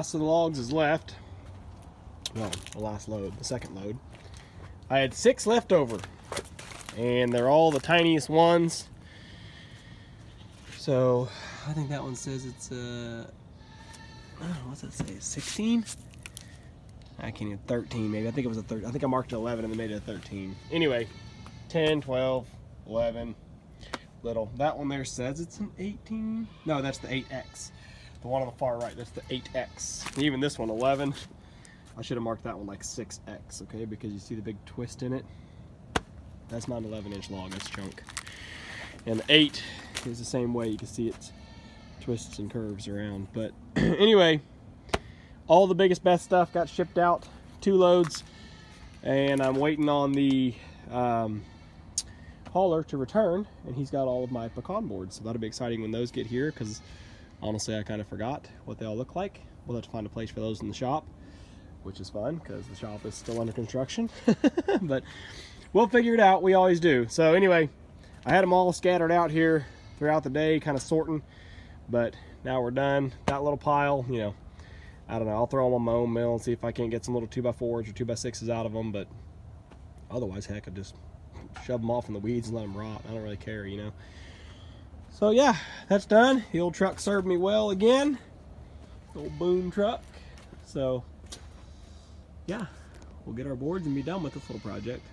last of the logs is left. Well, the last load, the second load. I had six left over, and they're all the tiniest ones. So I think that one says it's uh, oh, what's that say? 16? I can't even 13 maybe. I think it was a 13. I think I marked 11 and they made it a 13. Anyway, 10, 12, 11. Little. That one there says it's an 18. No, that's the 8X. The one on the far right, that's the 8X. Even this one, 11. I should have marked that one like 6X, okay? Because you see the big twist in it. That's not an 11 inch log, that's chunk. And the 8 is the same way. You can see it twists and curves around. But anyway, all the biggest, best stuff got shipped out. Two loads. And I'm waiting on the um, hauler to return. And he's got all of my pecan boards. So that'll be exciting when those get here because honestly, I kind of forgot what they all look like. We'll have to find a place for those in the shop, which is fun because the shop is still under construction. but we'll figure it out. We always do. So anyway, I had them all scattered out here throughout the day, kind of sorting. But now we're done. That little pile, you know, I don't know. I'll throw them on my own mill and see if I can't get some little 2x4s or 2x6s out of them. But otherwise, heck, I just shove them off in the weeds and let them rot. I don't really care, you know. So yeah, that's done. The old truck served me well again. Old boom truck. So yeah, we'll get our boards and be done with this little project.